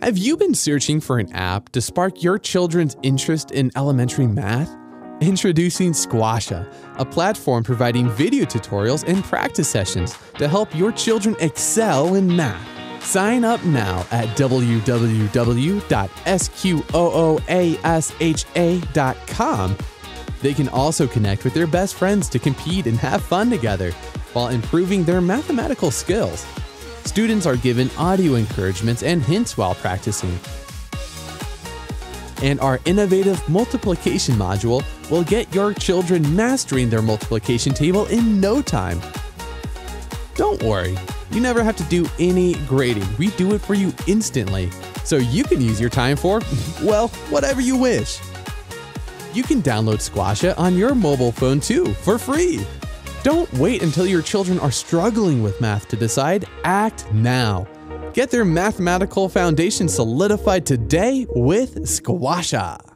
Have you been searching for an app to spark your children's interest in elementary math? Introducing Sqooasha, a platform providing video tutorials and practice sessions to help your children excel in math. Sign up now at www.sqooasha.com. They can also connect with their best friends to compete and have fun together while improving their mathematical skills. Students are given audio encouragements and hints while practicing. And our innovative multiplication module will get your children mastering their multiplication table in no time. Don't worry, you never have to do any grading. We do it for you instantly, so you can use your time for, well, whatever you wish. You can download Sqooasha on your mobile phone too for free. Don't wait until your children are struggling with math to decide. Act now. Get their mathematical foundation solidified today with Sqooasha.